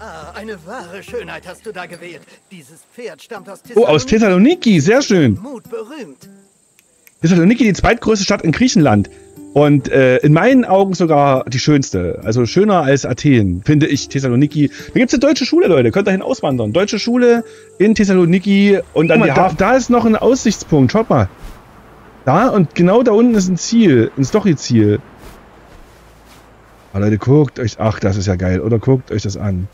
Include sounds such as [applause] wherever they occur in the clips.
Ah, eine wahre Schönheit hast du da gewählt. Dieses Pferd stammt aus Thessaloniki. Oh, aus Thessaloniki, sehr schön. Mut berühmt. Thessaloniki, die zweitgrößte Stadt in Griechenland. Und äh, in meinen Augen sogar die schönste. Also schöner als Athen, finde ich, Thessaloniki. Da gibt es eine deutsche Schule, Leute. Könnt dahin auswandern. Deutsche Schule in Thessaloniki. Und dann, mal, da, da, ist noch ein Aussichtspunkt. Schaut mal. Da und genau da unten ist ein Ziel. Ein Story-Ziel. Ah, Leute, guckt euch... Ach, das ist ja geil. Oder guckt euch das an.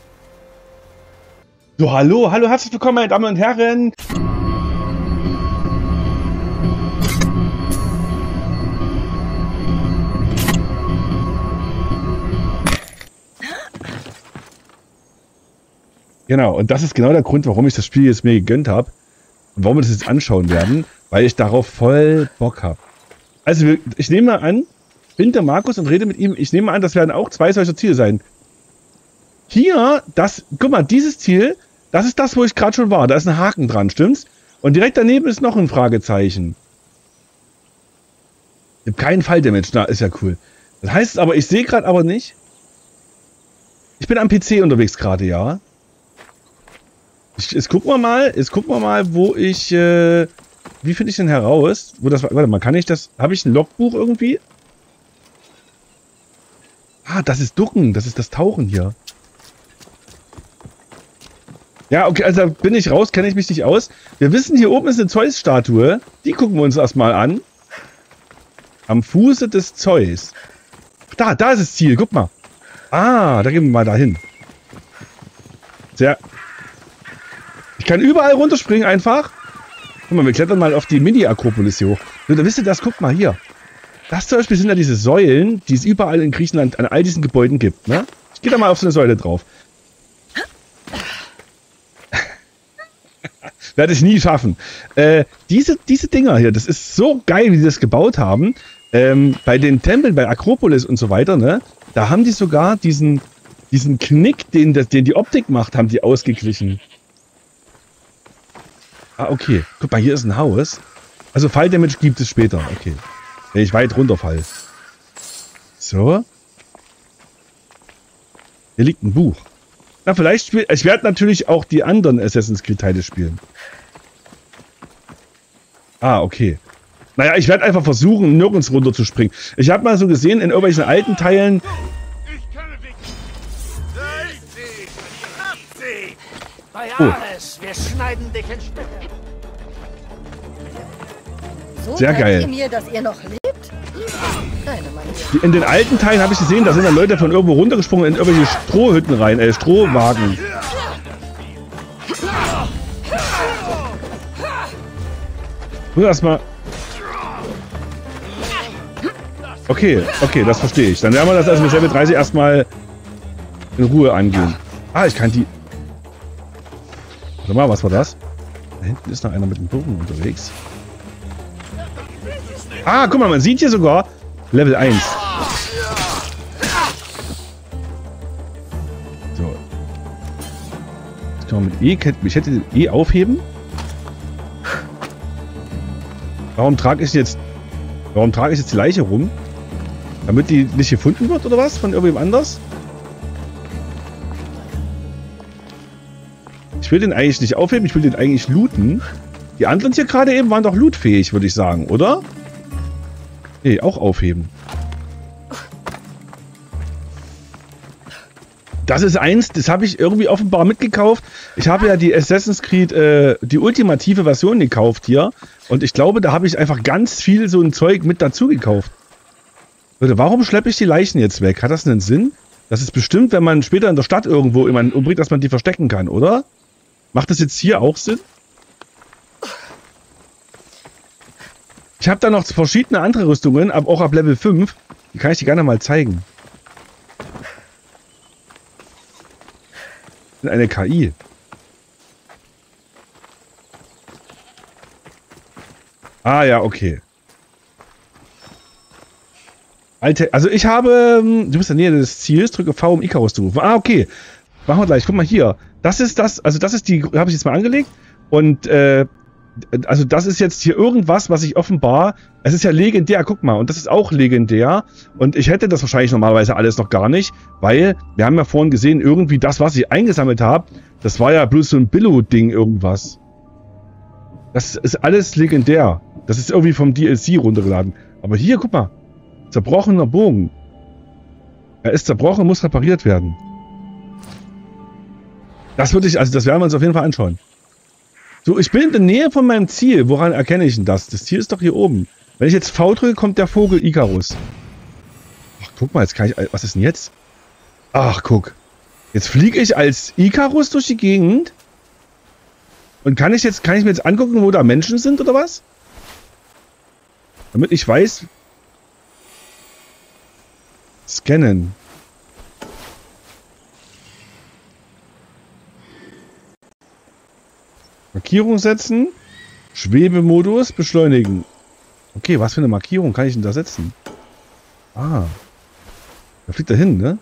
So, hallo, hallo, herzlich willkommen, meine Damen und Herren. Genau, und das ist genau der Grund, warum ich das Spiel jetzt mir gegönnt habe und warum wir das jetzt anschauen werden, weil ich darauf voll Bock habe. Also, ich nehme mal an, bin der Markus und rede mit ihm. Ich nehme an, das werden auch zwei solcher Ziele sein. Hier, das, guck mal, dieses Ziel, das ist das, wo ich gerade schon war. Da ist ein Haken dran, stimmt's? Und direkt daneben ist noch ein Fragezeichen. Ich habe keinen Fall-Damage, na, ist ja cool. Das heißt aber, ich sehe gerade aber nicht. Ich bin am PC unterwegs gerade, ja. Ich, jetzt gucken wir mal, jetzt gucken wir mal, wo ich, äh, wie finde ich denn heraus, wo das, warte mal, kann ich das, habe ich ein Logbuch irgendwie? Ah, das ist Ducken, das ist das Tauchen hier. Ja, okay, also bin ich raus, kenne ich mich nicht aus. Wir wissen, hier oben ist eine Zeus-Statue. Die gucken wir uns erstmal an. Am Fuße des Zeus. Da, da ist das Ziel, guck mal. Ah, da gehen wir mal dahin. Sehr. Ich kann überall runterspringen einfach. Guck mal, wir klettern mal auf die Mini-Akropolis hier hoch. Da wisst ihr das? Guck mal hier. Das zum Beispiel sind ja diese Säulen, die es überall in Griechenland an all diesen Gebäuden gibt. Ne? Ich gehe da mal auf so eine Säule drauf. Werde ich nie schaffen. Äh, diese, diese Dinger hier, das ist so geil, wie sie das gebaut haben. Ähm, bei den Tempeln, bei Akropolis und so weiter, ne, da haben die sogar diesen, diesen Knick, den, den die Optik macht, haben die ausgeglichen. Ah, okay. Guck mal, hier ist ein Haus. Also Falldamage gibt es später. Okay. Wenn ich weit runterfall. So. Hier liegt ein Buch. Na, vielleicht spiel Ich werde natürlich auch die anderen Assassin's Creed Teile spielen. Ah, okay. Naja, ich werde einfach versuchen, nirgends runter zu springen. Ich habe mal so gesehen, in irgendwelchen alten Teilen... Oh. Wir schneiden dich in Stücke. So Sehr geil. Ihr mir, dass ihr noch lebt? In den alten Teilen habe ich gesehen, da sind dann Leute von irgendwo runtergesprungen in irgendwelche Strohhütten rein, äh, Strohwagen. Nur erstmal. Okay, okay, das verstehe ich. Dann werden wir das also mit Level 30 erstmal in Ruhe angehen. Ah, ich kann die. Warte mal, was war das? Da hinten ist noch einer mit dem Bogen unterwegs. Ah, guck mal, man sieht hier sogar Level 1. So. Jetzt kann man mit E, ich hätte E aufheben. Warum trage ich jetzt, warum trage ich jetzt die Leiche rum? Damit die nicht gefunden wird oder was? Von irgendwem anders? Ich will den eigentlich nicht aufheben, ich will den eigentlich looten. Die anderen hier gerade eben waren doch lootfähig, würde ich sagen, oder? Nee, auch aufheben. Das ist eins, das habe ich irgendwie offenbar mitgekauft. Ich habe ja die Assassin's Creed, äh, die ultimative Version gekauft hier. Und ich glaube, da habe ich einfach ganz viel so ein Zeug mit dazu gekauft. Leute, warum schleppe ich die Leichen jetzt weg? Hat das einen Sinn? Das ist bestimmt, wenn man später in der Stadt irgendwo jemanden umbringt, dass man die verstecken kann, oder? Macht das jetzt hier auch Sinn? Ich habe da noch verschiedene andere Rüstungen, aber auch ab Level 5. Die kann ich dir gerne mal zeigen. Eine KI. Ah ja, okay. Alte, also ich habe, ähm, du bist in der Nähe des Ziels, drücke V, um Icarus zu rufen. Ah, okay. Machen wir gleich. Guck mal hier. Das ist das, also das ist die, habe ich jetzt mal angelegt. Und äh, Also das ist jetzt hier irgendwas, was ich offenbar... Es ist ja legendär, guck mal. Und das ist auch legendär. Und ich hätte das wahrscheinlich normalerweise alles noch gar nicht. Weil, wir haben ja vorhin gesehen, irgendwie das, was ich eingesammelt habe, das war ja bloß so ein Billo-Ding irgendwas. Das ist alles legendär. Das ist irgendwie vom DLC runtergeladen. Aber hier, guck mal. Zerbrochener Bogen. Er ist zerbrochen, muss repariert werden. Das würde ich, also das werden wir uns auf jeden Fall anschauen. So, ich bin in der Nähe von meinem Ziel. Woran erkenne ich denn das? Das Ziel ist doch hier oben. Wenn ich jetzt V drücke, kommt der Vogel Icarus. Ach, guck mal, jetzt kann ich... Was ist denn jetzt? Ach, guck. Jetzt fliege ich als Icarus durch die Gegend. Und kann ich jetzt, kann ich mir jetzt angucken, wo da Menschen sind oder was? Damit ich weiß... Scannen. Markierung setzen. Schwebemodus beschleunigen. Okay, was für eine Markierung kann ich denn da setzen? Ah. Da fliegt er hin, ne?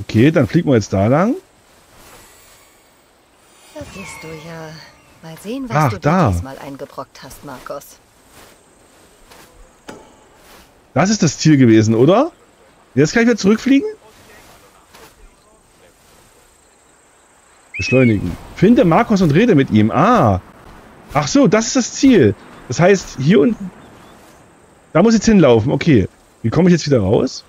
Okay, dann fliegen wir jetzt da lang. Da bist du ja. Mal sehen, was Ach, du da. diesmal eingebrockt hast, Markus. Das ist das Ziel gewesen, oder? Jetzt kann ich wieder zurückfliegen? Beschleunigen. Finde Markus und rede mit ihm. Ah. Ach so, das ist das Ziel. Das heißt, hier unten... Da muss ich jetzt hinlaufen. Okay. Wie komme ich jetzt wieder raus?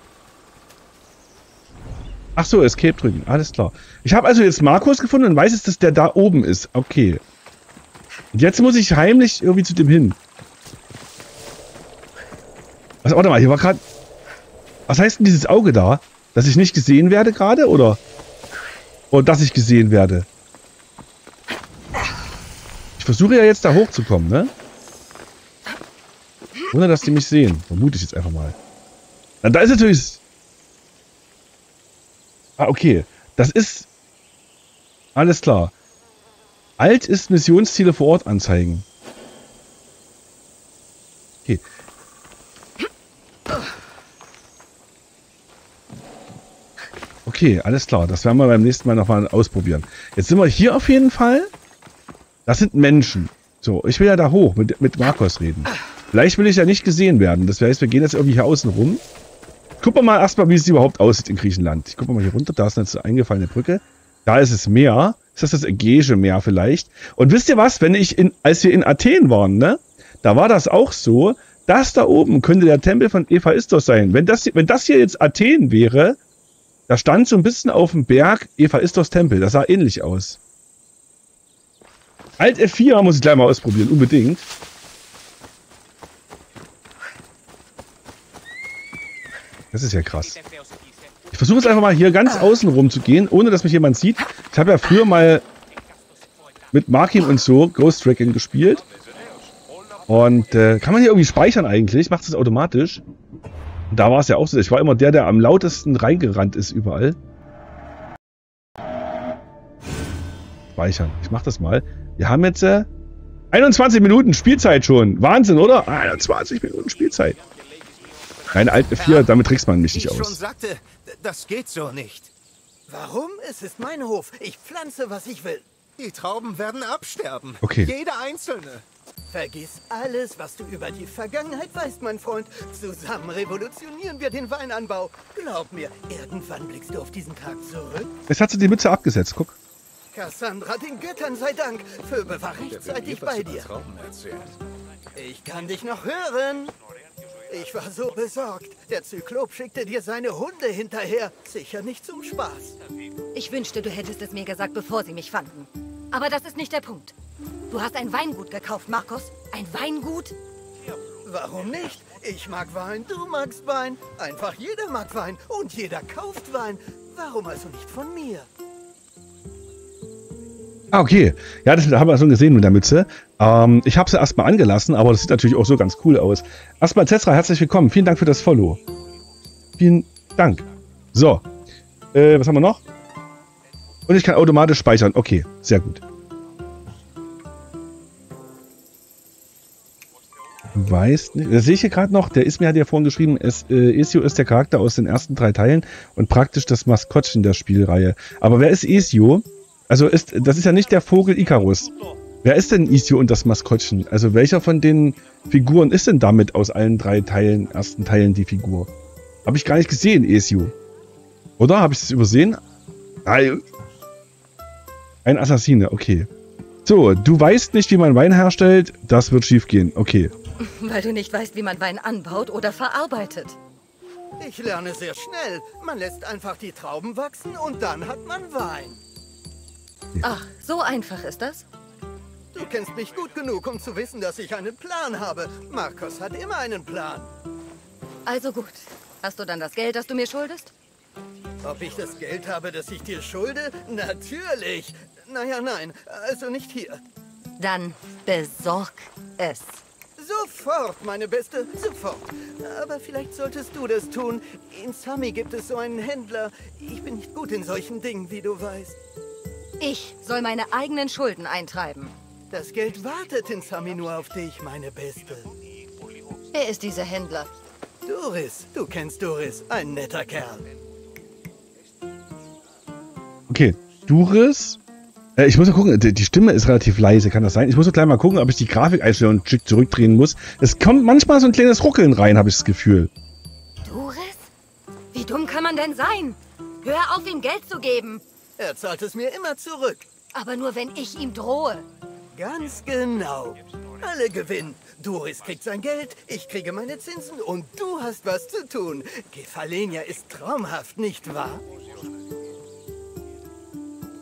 Ach so, Escape drücken. Alles klar. Ich habe also jetzt Markus gefunden und weiß jetzt, dass der da oben ist. Okay. Und jetzt muss ich heimlich irgendwie zu dem hin. Was, warte mal, hier war gerade... Was heißt denn dieses Auge da? Dass ich nicht gesehen werde gerade, oder? Oder dass ich gesehen werde? Ich versuche ja jetzt da hochzukommen, ne? Ohne, dass die mich sehen. Vermute ich jetzt einfach mal. Na, da ist natürlich... Ah, okay. Das ist... Alles klar. Alt ist Missionsziele vor Ort anzeigen. Okay. Okay, alles klar. Das werden wir beim nächsten Mal nochmal ausprobieren. Jetzt sind wir hier auf jeden Fall. Das sind Menschen. So, ich will ja da hoch mit, mit Markus reden. Vielleicht will ich ja nicht gesehen werden. Das heißt, wir gehen jetzt irgendwie hier außen rum. Gucken wir mal erstmal, wie es überhaupt aussieht in Griechenland. Ich gucke mal hier runter. Da ist eine so eingefallene Brücke. Da ist es Meer. Ist das das Ägäische Meer vielleicht? Und wisst ihr was? Wenn ich in, als wir in Athen waren, ne? Da war das auch so. Das da oben könnte der Tempel von Ephaistos sein. Wenn das, wenn das hier jetzt Athen wäre, da stand so ein bisschen auf dem Berg Ephaistos Tempel. Das sah ähnlich aus. Alt F4 muss ich gleich mal ausprobieren, unbedingt. Das ist ja krass. Ich versuche jetzt einfach mal hier ganz außen rum zu gehen, ohne dass mich jemand sieht. Ich habe ja früher mal mit Markin und so Ghost Tracking gespielt. Und äh, kann man hier irgendwie speichern eigentlich? Macht es automatisch? Da war es ja auch so. Ich war immer der, der am lautesten reingerannt ist überall. Speichern. Ich mach das mal. Wir haben jetzt äh, 21 Minuten Spielzeit schon. Wahnsinn, oder? 21 Minuten Spielzeit. Nein, alte 4, damit trickst man mich nicht ich schon aus. sagte, das geht so nicht. Warum? Es ist mein Hof. Ich pflanze, was ich will. Die Trauben werden absterben. Okay. Jeder einzelne. Vergiss alles, was du über die Vergangenheit weißt, mein Freund. Zusammen revolutionieren wir den Weinanbau. Glaub mir, irgendwann blickst du auf diesen Tag zurück. Jetzt hat sie die Mütze abgesetzt, guck. Cassandra, den Göttern sei Dank. Föbe war rechtzeitig bei dir. Ich kann dich noch hören. Ich war so besorgt. Der Zyklop schickte dir seine Hunde hinterher. Sicher nicht zum Spaß. Ich wünschte, du hättest es mir gesagt, bevor sie mich fanden. Aber das ist nicht der Punkt. Du hast ein Weingut gekauft, Markus. Ein Weingut? Warum nicht? Ich mag Wein, du magst Wein. Einfach jeder mag Wein und jeder kauft Wein. Warum also nicht von mir? Ah, okay. Ja, das haben wir schon gesehen mit der Mütze. Ähm, ich habe sie erstmal angelassen, aber das sieht natürlich auch so ganz cool aus. Erstmal Zetra, herzlich willkommen. Vielen Dank für das Follow. Vielen Dank. So. Äh, was haben wir noch? Und ich kann automatisch speichern. Okay, sehr gut. Du weißt nicht. Das sehe ich hier gerade noch. Der Ismi hat ja vorhin geschrieben, es, äh, Ezio ist der Charakter aus den ersten drei Teilen und praktisch das Maskottchen der Spielreihe. Aber wer ist Ezio? Also ist, das ist ja nicht der Vogel Icarus. Wer ist denn Ezio und das Maskottchen? Also welcher von den Figuren ist denn damit aus allen drei Teilen, ersten Teilen die Figur? Habe ich gar nicht gesehen, Ezio. Oder? Habe ich das übersehen? Nein. Ein Assassine, okay. So, du weißt nicht, wie man Wein herstellt. Das wird schiefgehen. Okay. [laughs] Weil du nicht weißt, wie man Wein anbaut oder verarbeitet. Ich lerne sehr schnell. Man lässt einfach die Trauben wachsen und dann hat man Wein. Ach, so einfach ist das? Du kennst mich gut genug, um zu wissen, dass ich einen Plan habe. Markus hat immer einen Plan. Also gut. Hast du dann das Geld, das du mir schuldest? Ob ich das Geld habe, das ich dir schulde? Natürlich. Naja, nein. Also nicht hier. Dann besorg es. Sofort, meine Beste, sofort. Aber vielleicht solltest du das tun. In Sami gibt es so einen Händler. Ich bin nicht gut in solchen Dingen, wie du weißt. Ich soll meine eigenen Schulden eintreiben. Das Geld wartet in Sami nur auf dich, meine Beste. Wer ist dieser Händler? Doris, du kennst Doris, ein netter Kerl. Okay. Duris. Äh, ich muss mal gucken, die Stimme ist relativ leise, kann das sein? Ich muss doch gleich mal gucken, ob ich die Grafikeinstellung ein Stück zurückdrehen muss. Es kommt manchmal so ein kleines Ruckeln rein, habe ich das Gefühl. Doris? Wie dumm kann man denn sein? Hör auf, ihm Geld zu geben. Er zahlt es mir immer zurück. Aber nur, wenn ich ihm drohe. Ganz genau. Alle gewinnen. Doris kriegt sein Geld, ich kriege meine Zinsen und du hast was zu tun. Kefalenia ist traumhaft, nicht wahr?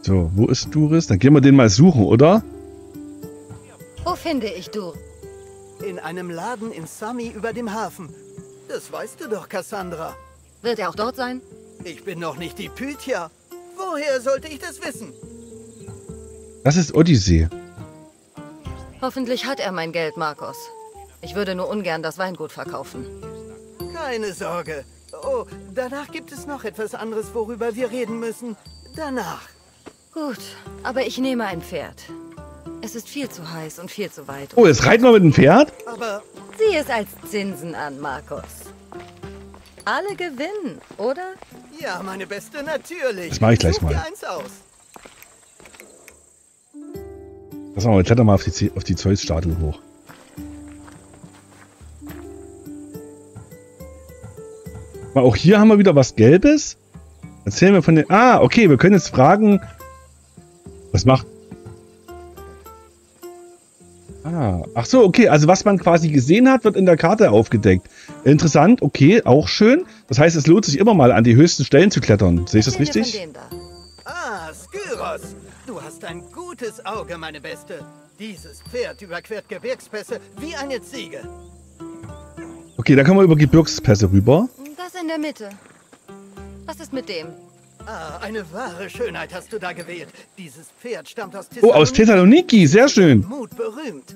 So, wo ist Duris? Dann gehen wir den mal suchen, oder? Wo finde ich du? In einem Laden in Sami über dem Hafen. Das weißt du doch, Cassandra. Wird er auch dort sein? Ich bin noch nicht die Pythia. Woher sollte ich das wissen? Das ist Odyssee. Hoffentlich hat er mein Geld, Markus. Ich würde nur ungern das Weingut verkaufen. Keine Sorge. Oh, danach gibt es noch etwas anderes, worüber wir reden müssen. Danach. Gut, aber ich nehme ein Pferd. Es ist viel zu heiß und viel zu weit. Oh, jetzt reiten wir mit dem Pferd? Aber Sieh es als Zinsen an, Markus. Alle gewinnen, oder? ja, meine Beste, natürlich. Das mach ich gleich Such mal. eins aus. Pass mal, wir klettern mal auf die, auf die Zeus-Statue hoch. Mal, auch hier haben wir wieder was Gelbes. Erzählen wir von den... Ah, okay, wir können jetzt fragen... Was macht... Ah, ach so, okay. Also was man quasi gesehen hat, wird in der Karte aufgedeckt. Interessant, okay, auch schön. Das heißt, es lohnt sich immer mal an die höchsten Stellen zu klettern. Sehe ich das richtig? Ah, Skyros. Du hast ein gutes Auge, meine Beste. Dieses Pferd überquert Gebirgspässe wie eine Ziege. Okay, da kommen wir über Gebirgspässe rüber. Das in der Mitte. Was ist mit dem? Ah, eine wahre Schönheit hast du da gewählt. Dieses Pferd stammt aus Oh, aus Thessaloniki, sehr schön. Mut berühmt.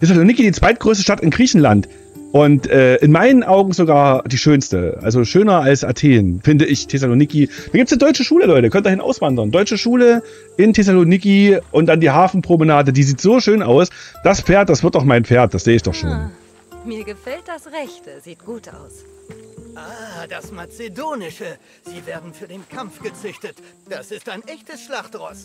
Thessaloniki, die zweitgrößte Stadt in Griechenland. Und äh, in meinen Augen sogar die schönste. Also schöner als Athen, finde ich Thessaloniki. Da gibt's eine deutsche Schule, Leute. Könnt dahin auswandern. Deutsche Schule in Thessaloniki und dann die Hafenpromenade. Die sieht so schön aus. Das Pferd, das wird doch mein Pferd. Das sehe ich doch schon. Ah, mir gefällt das Rechte. Sieht gut aus. Ah, das Mazedonische. Sie werden für den Kampf gezüchtet. Das ist ein echtes Schlachtross.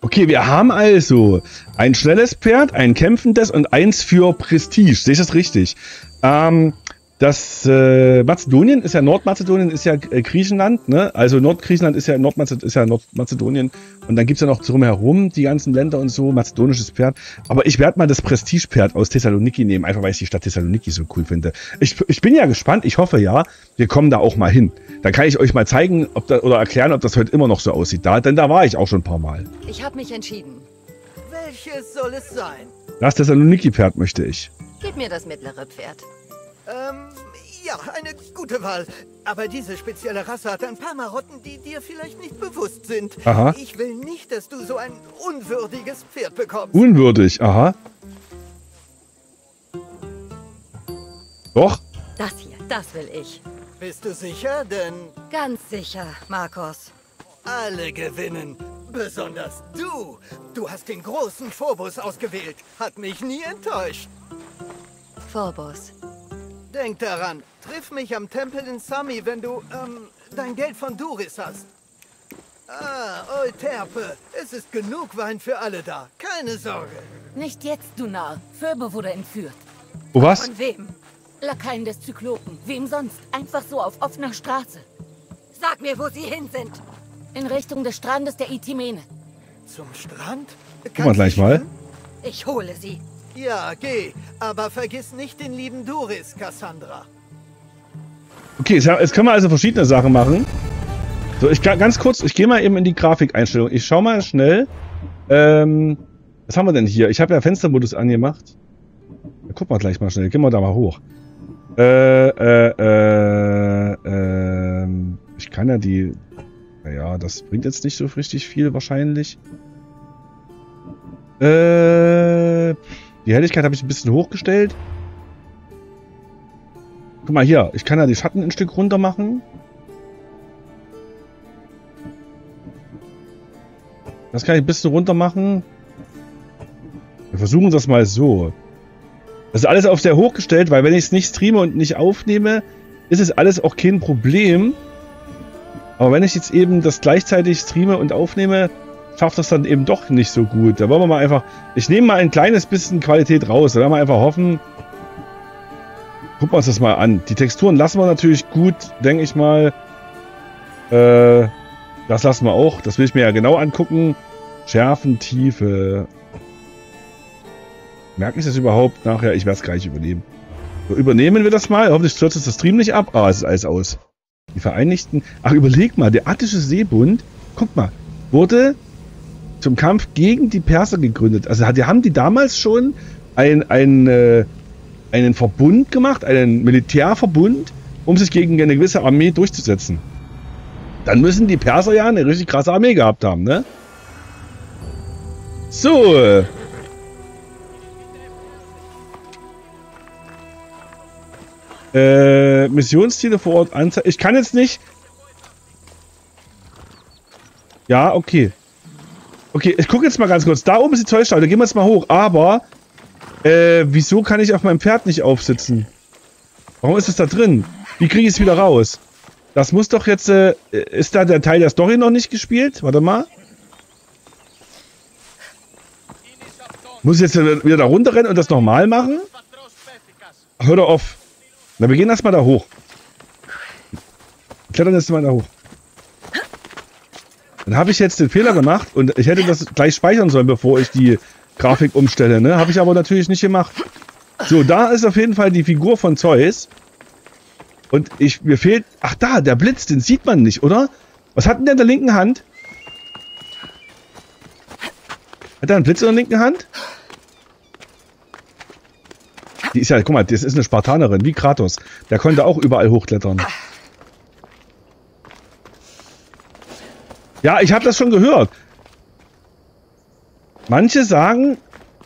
Okay, wir haben also ein schnelles Pferd, ein kämpfendes und eins für Prestige. Sehe ich das richtig? Ähm, das äh, Mazedonien ist ja Nordmazedonien, ist ja äh, Griechenland, ne? Also Nordgriechenland ist ja Nordmazedonien, ist ja Nordmazedonien. Und dann gibt's ja noch drumherum die ganzen Länder und so, mazedonisches Pferd. Aber ich werde mal das Prestigepferd aus Thessaloniki nehmen, einfach weil ich die Stadt Thessaloniki so cool finde. Ich, ich bin ja gespannt, ich hoffe ja, wir kommen da auch mal hin. Dann kann ich euch mal zeigen, ob da, oder erklären, ob das heute immer noch so aussieht. Da, denn da war ich auch schon ein paar Mal. Ich habe mich entschieden. Welches soll es sein? Das Thessaloniki-Pferd möchte ich. Gib mir das mittlere Pferd. Ähm, ja, eine gute Wahl. Aber diese spezielle Rasse hat ein paar Marotten, die dir vielleicht nicht bewusst sind. Aha. Ich will nicht, dass du so ein unwürdiges Pferd bekommst. Unwürdig, aha. Doch, Das hier, das will ich. Bist du sicher? Denn Ganz sicher, Markus. alle gewinnen. Besonders du. Du hast den großen Phobos ausgewählt. Hat mich nie enttäuscht. Phobos. Denk daran, triff mich am Tempel in Sami, wenn du, ähm, dein Geld von Duris hast. Ah, Euterpe, es ist genug Wein für alle da. Keine Sorge. Nicht jetzt, du Narr. Phoebe wurde entführt. Oh, was? Von wem? Lakaien des Zyklopen. Wem sonst? Einfach so auf offener Straße. Sag mir, wo sie hin sind. In Richtung des Strandes der Itimene. Zum Strand? Guck mal gleich mal. Ich hole sie. Ja, geh. Aber vergiss nicht den lieben Duris, Cassandra. Okay, jetzt können wir also verschiedene Sachen machen. So, ich ga- ganz kurz, ich gehe mal eben in die Grafikeinstellung. Ich schau mal schnell. Ähm, was haben wir denn hier? Ich habe ja Fenstermodus angemacht. Ja, guck mal gleich mal schnell. Gehen wir da mal hoch. Äh, äh, äh, ähm, ich kann ja die... Naja, das bringt jetzt nicht so richtig viel wahrscheinlich. Äh, die Helligkeit habe ich ein bisschen hochgestellt. Guck mal hier, ich kann ja die Schatten ein Stück runter machen. Das kann ich ein bisschen runter machen. Wir versuchen das mal so. Ist alles auf sehr hoch gestellt, weil wenn ich es nicht streame und nicht aufnehme, ist es alles auch kein Problem. Aber wenn ich jetzt eben das gleichzeitig streame und aufnehme, schafft das dann eben doch nicht so gut. Da wollen wir mal einfach... Ich nehme mal ein kleines bisschen Qualität raus. Da werden wir einfach hoffen... Gucken wir uns das mal an. Die Texturen lassen wir natürlich gut, denke ich mal. Äh, das lassen wir auch. Das will ich mir ja genau angucken. Schärfen, Tiefe. Merke ich das überhaupt nachher? Ich werde es gleich übernehmen. So, übernehmen wir das mal. Hoffentlich stürzt uns das Stream nicht ab. Ah, es ist alles aus. Die Vereinigten... Ach, überleg mal. Der Attische Seebund, guck mal, wurde zum Kampf gegen die Perser gegründet. Also die haben die damals schon ein, ein, äh, einen Verbund gemacht, einen Militärverbund, um sich gegen eine gewisse Armee durchzusetzen. Dann müssen die Perser ja eine richtig krasse Armee gehabt haben, ne? So. Äh, Missionsziele vor Ort anzeigen. Ich kann jetzt nicht. Ja, okay. Okay, ich gucke jetzt mal ganz kurz. Da oben ist die Zollstelle. Da gehen wir jetzt mal hoch. Aber, äh, wieso kann ich auf meinem Pferd nicht aufsitzen? Warum ist es da drin? Wie kriege ich es wieder raus? Das muss doch jetzt, äh, ist da der Teil der Story noch nicht gespielt? Warte mal. Muss ich jetzt wieder da runterrennen und das nochmal machen? Hör doch auf. Na, wir gehen erstmal da hoch. Klettern jetzt mal da hoch. Dann habe ich jetzt den Fehler gemacht und ich hätte das gleich speichern sollen, bevor ich die Grafik umstelle, ne? Habe ich aber natürlich nicht gemacht. So, da ist auf jeden Fall die Figur von Zeus. Und ich, mir fehlt... Ach da, der Blitz, den sieht man nicht, oder? Was hat denn der in der linken Hand? Hat er einen Blitz in der linken Hand? Die ist ja, guck mal, das ist eine Spartanerin, wie Kratos. Der konnte auch überall hochklettern. Ja, ich habe das schon gehört. Manche sagen,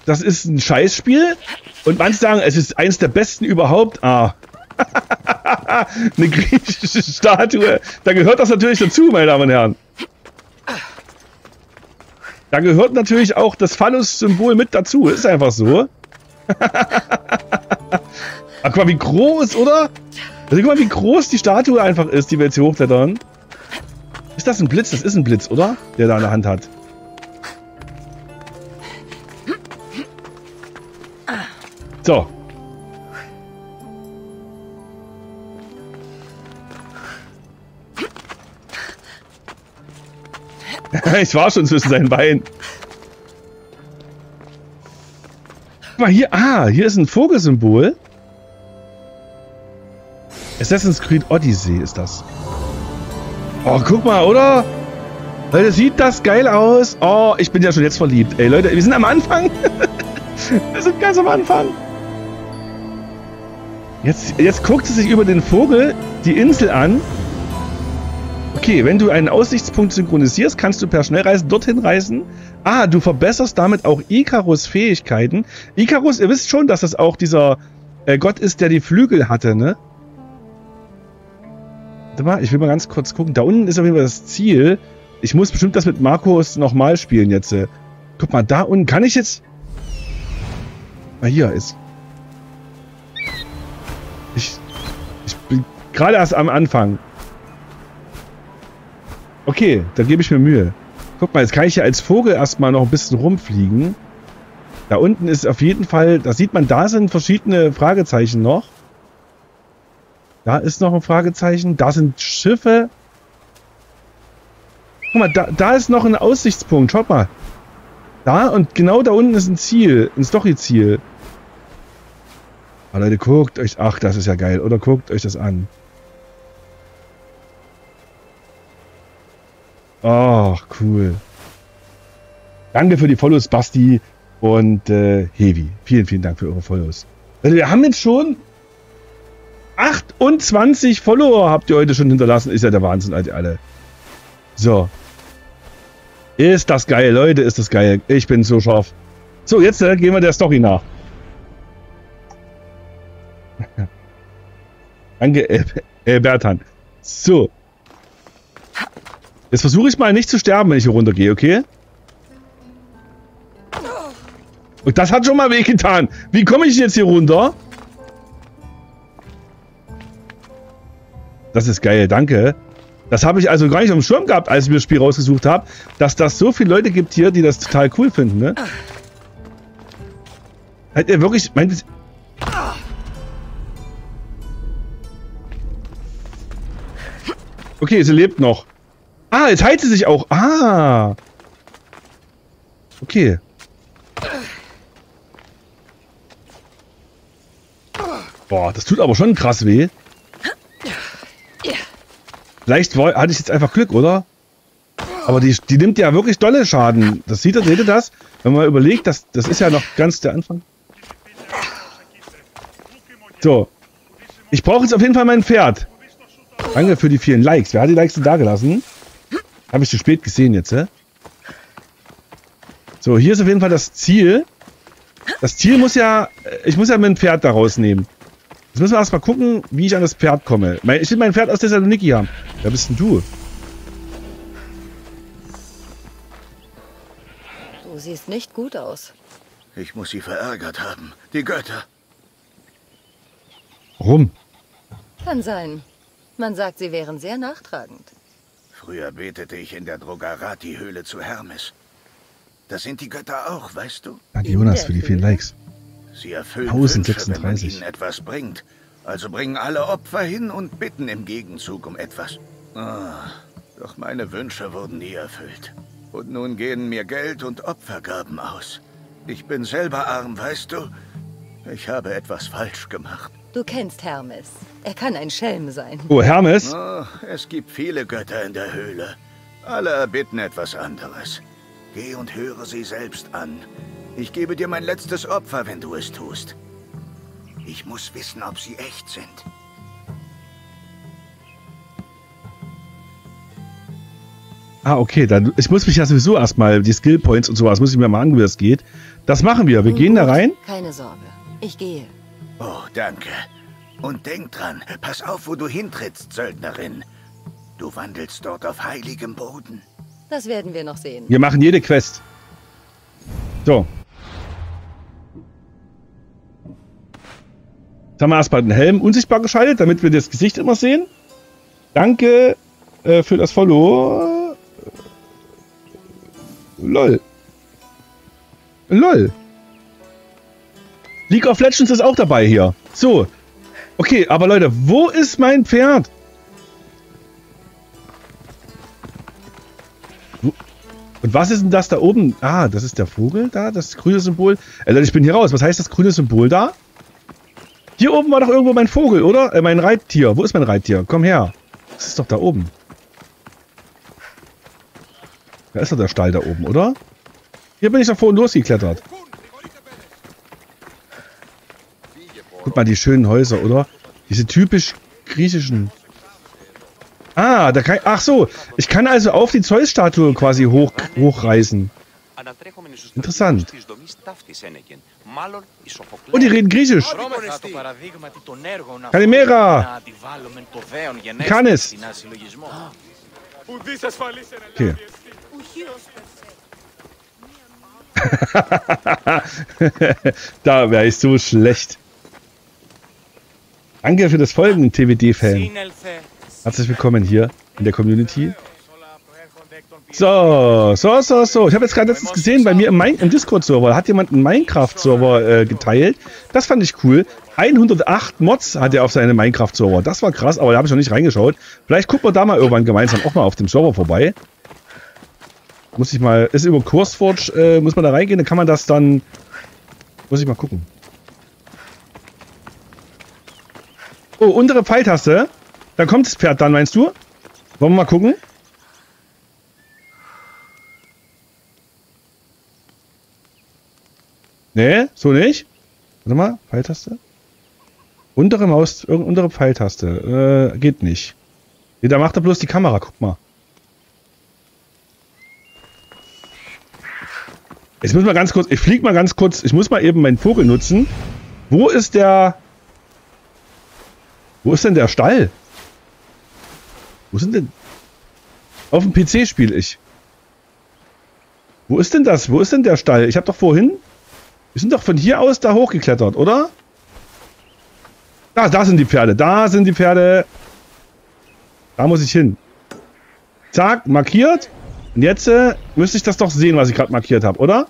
das ist ein Scheißspiel und manche sagen, es ist eins der besten überhaupt. Ah. [laughs] Eine griechische Statue. Da gehört das natürlich dazu, meine Damen und Herren. Da gehört natürlich auch das Phallus-Symbol mit dazu. Ist einfach so. [laughs] Ach, guck mal, wie groß, oder? Also, guck mal, wie groß die Statue einfach ist, die wir jetzt hier hochklettern. Ist das ein Blitz? Das ist ein Blitz, oder? Der da in der Hand hat. So. [laughs] ich war schon zwischen seinen Beinen. Guck mal hier. Ah, hier ist ein Vogelsymbol. Assassin's Creed Odyssey ist das. Oh, guck mal, oder? Leute, sieht das geil aus? Oh, ich bin ja schon jetzt verliebt. Ey, Leute, wir sind am Anfang. [laughs] wir sind ganz am Anfang. Jetzt, jetzt guckt sie sich über den Vogel die Insel an. Okay, wenn du einen Aussichtspunkt synchronisierst, kannst du per Schnellreisen dorthin reisen. Ah, du verbesserst damit auch Icarus Fähigkeiten. Icarus, ihr wisst schon, dass das auch dieser äh, Gott ist, der die Flügel hatte, ne? Warte mal, ich will mal ganz kurz gucken. Da unten ist auf jeden Fall das Ziel. Ich muss bestimmt das mit Markus nochmal spielen jetzt. Guck mal, da unten kann ich jetzt... Ah, hier ist... Ich, ich bin gerade erst am Anfang. Okay, da gebe ich mir Mühe. Guck mal, jetzt kann ich ja als Vogel erstmal noch ein bisschen rumfliegen. Da unten ist auf jeden Fall, da sieht man, da sind verschiedene Fragezeichen noch. Da ist noch ein Fragezeichen. Da sind Schiffe. Guck mal, da, da ist noch ein Aussichtspunkt. Schaut mal. Da und genau da unten ist ein Ziel. Ein Story-Ziel. Oh, Leute, guckt euch... Ach, das ist ja geil. Oder guckt euch das an. Oh, cool. Danke für die Follows, Basti und äh, Hevi. Vielen, vielen Dank für eure Follows. Also wir haben jetzt schon 28 Follower habt ihr heute schon hinterlassen. Ist ja der Wahnsinn, alle. So. Ist das geil, Leute, ist das geil. Ich bin so scharf. So, jetzt äh, gehen wir der Story nach. [laughs] Danke, äh, Bertan. So. Jetzt versuche ich mal nicht zu sterben, wenn ich hier runtergehe, okay? Und das hat schon mal wehgetan. Wie komme ich jetzt hier runter? Das ist geil, danke. Das habe ich also gar nicht am Schirm gehabt, als ich mir das Spiel rausgesucht habe, dass das so viele Leute gibt hier, die das total cool finden, ne? Hat er wirklich, meint. Okay, sie lebt noch. Ah, jetzt heilt sie sich auch. Ah. Okay. Boah, das tut aber schon krass weh. Vielleicht war, hatte ich jetzt einfach Glück, oder? Aber die, die nimmt ja wirklich dolle Schaden. Das sieht seht ihr das? Wenn man überlegt, das, das ist ja noch ganz der Anfang. So. Ich brauche jetzt auf jeden Fall mein Pferd. Danke für die vielen Likes. Wer hat die Likes denn da gelassen? Habe ich zu spät gesehen jetzt, hä? So, hier ist auf jeden Fall das Ziel. Das Ziel muss ja... Ich muss ja mein Pferd da rausnehmen. Jetzt müssen wir erstmal gucken, wie ich an das Pferd komme. Ich will mein Pferd aus Thessaloniki haben. Wer bist denn du? Du siehst nicht gut aus. Ich muss sie verärgert haben. Die Götter. Warum? Kann sein. Man sagt, sie wären sehr nachtragend. Früher betete ich in der Drogarati-Höhle zu Hermes. Das sind die Götter auch, weißt du? Danke Jonas für die vielen Likes. Sie erfüllen 1036. Wünsche, wenn man ihnen etwas bringt. Also bringen alle Opfer hin und bitten im Gegenzug um etwas. Ah, doch meine Wünsche wurden nie erfüllt. Und nun gehen mir Geld und Opfergaben aus. Ich bin selber arm, weißt du? Ich habe etwas falsch gemacht. Du kennst Hermes. Er kann ein Schelm sein. Oh, Hermes? Oh, es gibt viele Götter in der Höhle. Alle erbitten etwas anderes. Geh und höre sie selbst an. Ich gebe dir mein letztes Opfer, wenn du es tust. Ich muss wissen, ob sie echt sind. Ah, okay. Dann, ich muss mich ja sowieso erstmal, die Skill Points und sowas, muss ich mir mal angucken, wie das geht. Das machen wir. Wir gehen da rein. Keine Sorge. Ich gehe. Oh, danke. Und denk dran, pass auf, wo du hintrittst, Söldnerin. Du wandelst dort auf heiligem Boden. Das werden wir noch sehen. Wir machen jede Quest. So. Haben wir erstmal den Helm unsichtbar geschaltet, damit wir das Gesicht immer sehen. Danke äh, für das Follow. Lol. Lol. League of Legends ist auch dabei hier. So. Okay, aber Leute, wo ist mein Pferd? Und was ist denn das da oben? Ah, das ist der Vogel da, das grüne Symbol. Äh, Leute, ich bin hier raus. Was heißt das grüne Symbol da? Hier oben war doch irgendwo mein Vogel, oder? Äh, mein Reittier. Wo ist mein Reittier? Komm her. Das ist doch da oben. Da ist doch der Stall da oben, oder? Hier bin ich doch vorhin losgeklettert. Guck mal, die schönen Häuser, oder? Diese typisch griechischen. Ah, da kann ich, Ach so, ich kann also auf die Zeus-Statue quasi hoch, hochreißen. Interessant. Und die reden Griechisch. Kalimera! Kann es. Okay. da wäre ich so schlecht. Danke für das Folgen, TVD-Fan. Herzlich willkommen hier in der Community. So, so, so, so. Ich habe jetzt gerade letztens gesehen, bei mir im, im Discord-Server hat jemand einen Minecraft-Server äh, geteilt. Das fand ich cool. 108 Mods hat er auf seinem Minecraft-Server. Das war krass, aber da habe ich noch nicht reingeschaut. Vielleicht gucken wir da mal irgendwann gemeinsam auch mal auf dem Server vorbei. Muss ich mal, ist über CourseForge, äh, muss man da reingehen, dann kann man das dann, muss ich mal gucken. Oh, untere Pfeiltaste. Dann kommt das Pferd dann, meinst du? Wollen wir mal gucken? Nee, so nicht. Warte mal, Pfeiltaste. Untere Maus, untere Pfeiltaste. Äh, geht nicht. Nee, da macht er bloß die Kamera, guck mal. Jetzt muss mal ganz kurz, ich flieg mal ganz kurz, ich muss mal eben meinen Vogel nutzen. Wo ist der... Wo ist denn der Stall? Wo sind denn... Auf dem PC spiele ich. Wo ist denn das? Wo ist denn der Stall? Ich habe doch vorhin... Wir sind doch von hier aus da hochgeklettert, oder? Da, da sind die Pferde. Da sind die Pferde. Da muss ich hin. Zack, markiert. Und jetzt äh, müsste ich das doch sehen, was ich gerade markiert habe, oder?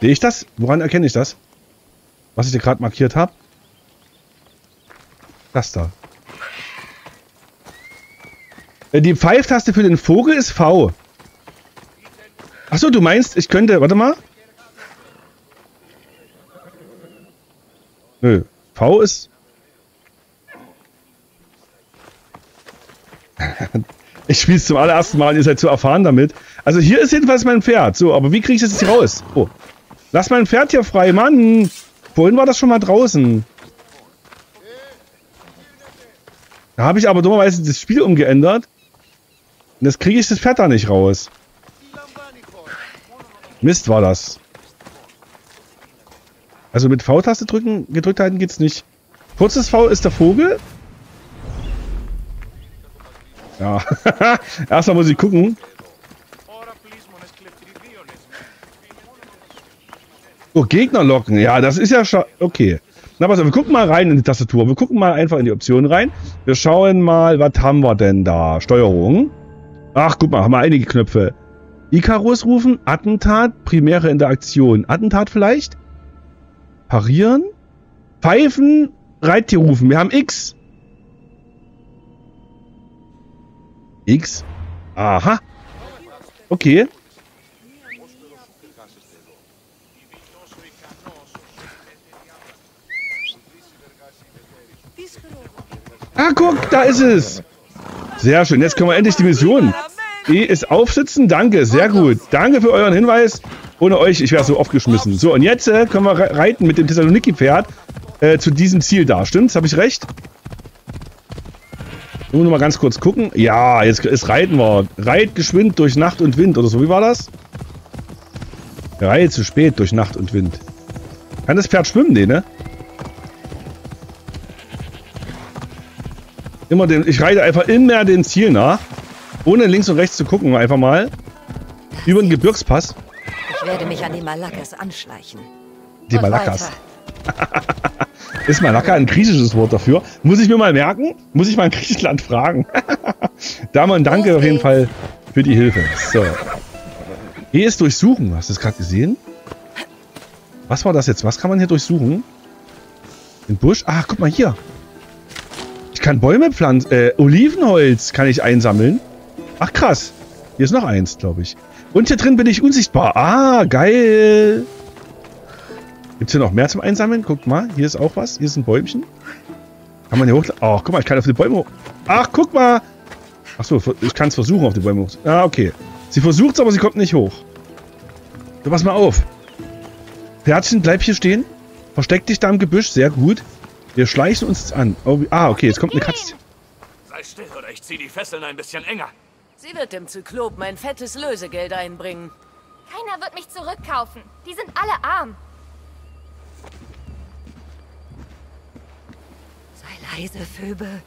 Sehe ich das? Woran erkenne ich das? Was ich dir gerade markiert habe? Das da. Äh, die Pfeiftaste für den Vogel ist V. Achso, du meinst, ich könnte... Warte mal. Nö. V ist... [laughs] ich spiele es zum allerersten Mal, ihr seid zu erfahren damit. Also hier ist jedenfalls mein Pferd. So, aber wie kriege ich das jetzt raus? Oh. Lass mein Pferd hier frei, Mann. Vorhin war das schon mal draußen. Da habe ich aber dummerweise das Spiel umgeändert. Und jetzt kriege ich das Pferd da nicht raus. Mist war das. Also mit V-Taste drücken, gedrückt halten geht's nicht. Kurzes V ist der Vogel. Ja. [laughs] Erstmal muss ich gucken. So, Gegner locken. Ja, das ist ja schon... Okay. Na, pass auf, wir gucken mal rein in die Tastatur. Wir gucken mal einfach in die Optionen rein. Wir schauen mal, was haben wir denn da? Steuerung. Ach, guck mal, haben wir einige Knöpfe. Icarus rufen, Attentat, primäre Interaktion. Attentat vielleicht? Parieren? Pfeifen, Reittier rufen. Wir haben X. X? Aha. Okay. Ah, guck, da ist es. Sehr schön. Jetzt können wir endlich die Mission. E ist aufsitzen. Danke, sehr gut. Danke für euren Hinweis. Ohne euch, ich wäre so aufgeschmissen. So, und jetzt äh, können wir reiten mit dem Thessaloniki-Pferd äh, zu diesem Ziel da. Stimmt's? Habe ich recht? Nur noch mal ganz kurz gucken. Ja, jetzt, jetzt reiten wir. Reit geschwind durch Nacht und Wind oder so. Wie war das? Reit zu spät durch Nacht und Wind. Kann das Pferd schwimmen? Nee, ne? Immer den, ich reite einfach immer dem Ziel nach. Ohne links und rechts zu gucken, einfach mal. Über den Gebirgspass. Ich werde mich an die Malakas anschleichen. Die Malakas. [laughs] Ist Malaka ein griechisches Wort dafür? Muss ich mir mal merken? Muss ich mal in Griechenland fragen? [laughs] Damen, danke auf jeden Fall für die Hilfe. So. Hier ist Durchsuchen. Hast du das gerade gesehen? Was war das jetzt? Was kann man hier durchsuchen? Den Busch? Ah, guck mal hier kann Bäume pflanzen. Äh, Olivenholz kann ich einsammeln. Ach krass. Hier ist noch eins, glaube ich. Und hier drin bin ich unsichtbar. Ah, geil. Gibt es hier noch mehr zum Einsammeln? Guckt mal, hier ist auch was. Hier ist ein Bäumchen. Kann man hier hoch... Ach, guck mal, ich kann auf die Bäume hoch... Ach, guck mal. Ach so, ich kann es versuchen, auf die Bäume hoch... Ah, okay. Sie versucht es, aber sie kommt nicht hoch. So, pass mal auf. Pferdchen, bleib hier stehen. Versteck dich da im Gebüsch. Sehr gut. Wir schleichen uns an. Oh, ah, okay, jetzt kommt eine Katze. Sei still oder ich zieh die Fesseln ein bisschen enger. Sie wird dem Zyklopen ein fettes Lösegeld einbringen. Keiner wird mich zurückkaufen. Die sind alle arm. Sei leise, Phoebe.